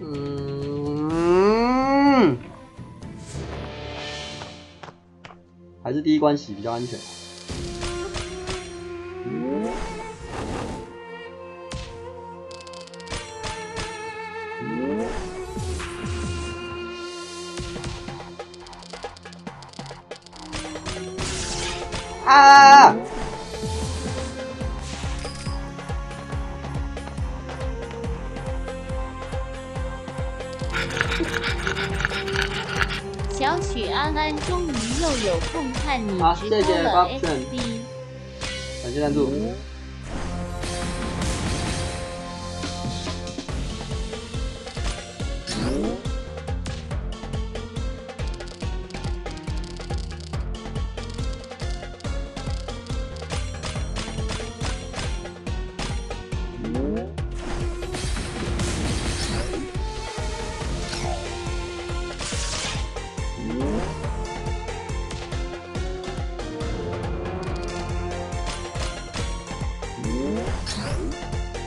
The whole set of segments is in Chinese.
嗯。还是第一关洗比较安全。啊。小许安安终于又有空看你直播了 Bobson，FB。感谢赞助。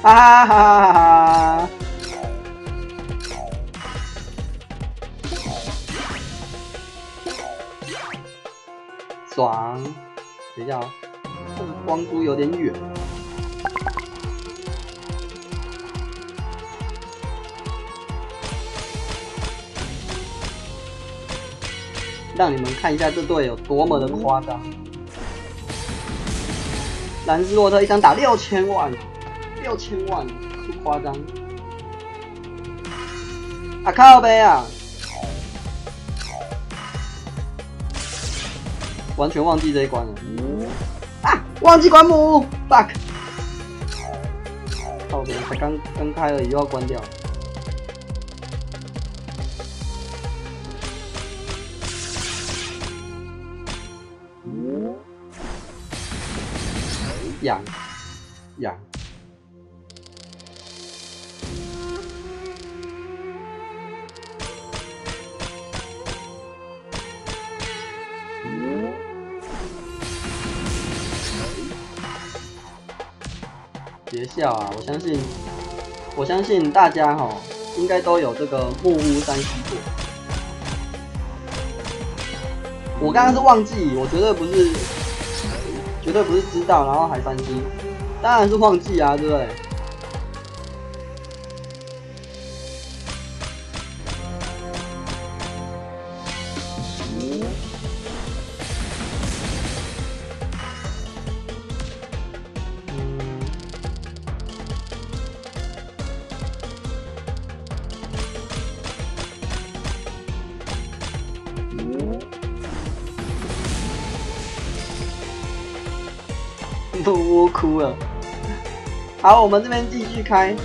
哈哈哈哈哈哈！爽！等一下哦，这个光珠有点远。让你们看一下这队有多么的夸张。兰斯洛特一张打六千万，六千万，不夸张。啊靠背啊！完全忘记这一关了。啊，忘记关母，fuck！靠边，才刚刚开而已，又要关掉。痒痒。别笑啊！我相信，我相信大家哈，应该都有这个木屋三西过。我刚刚是忘记，我绝对不是，绝对不是知道，然后还翻新，当然是忘记啊，对不对？都窝哭了。好，我们这边继续开。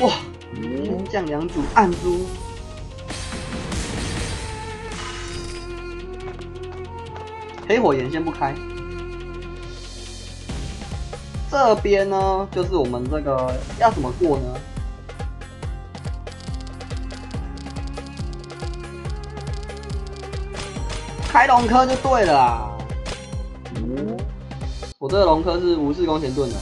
哇，天降两组暗珠，黑火焰先不开。这边呢，就是我们这个要怎么过呢？开龙科就对了啦。我这个龙科是无视弓前盾的。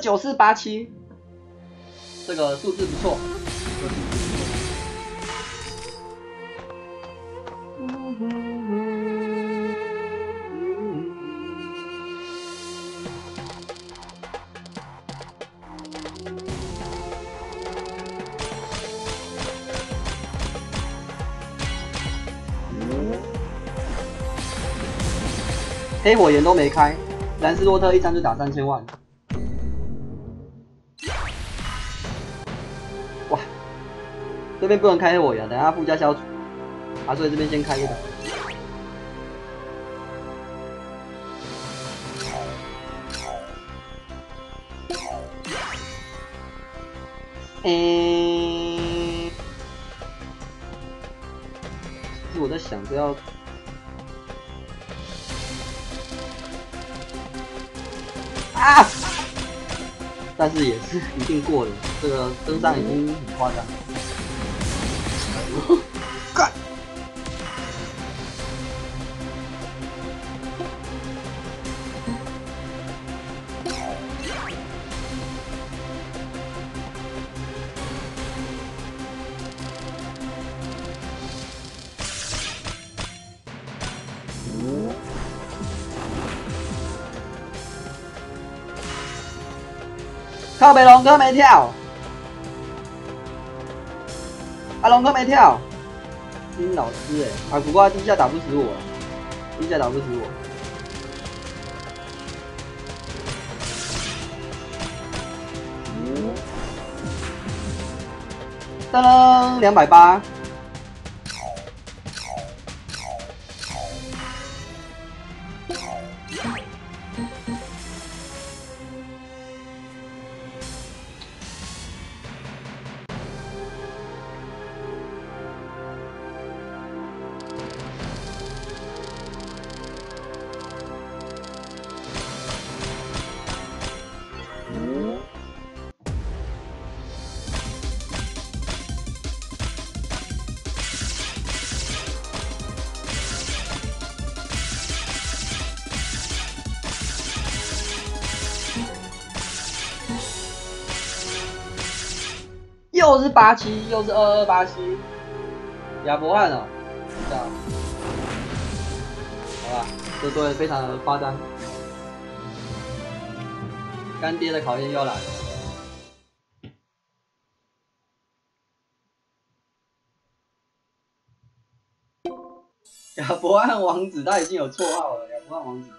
九四八七，这个数字不错。黑火焰都没开，兰斯洛特一枪就打三千万。这边不能开火呀，等下附加消除，啊，所以这边先开一个。嗯，是我在想着要啊，但是也是一定过的，这个登山已经很夸张。干！靠北龙哥没跳，阿龙哥没跳，金老师哎、啊不过他第一下打不死我，第一下打不死我。噔噔，两百八。又是八七，又是二二八七，亚伯汉哦，这样，好吧，这对非常的夸张，干爹的考验又来了。亚伯汉王子他已经有绰号了，亚伯汉王子。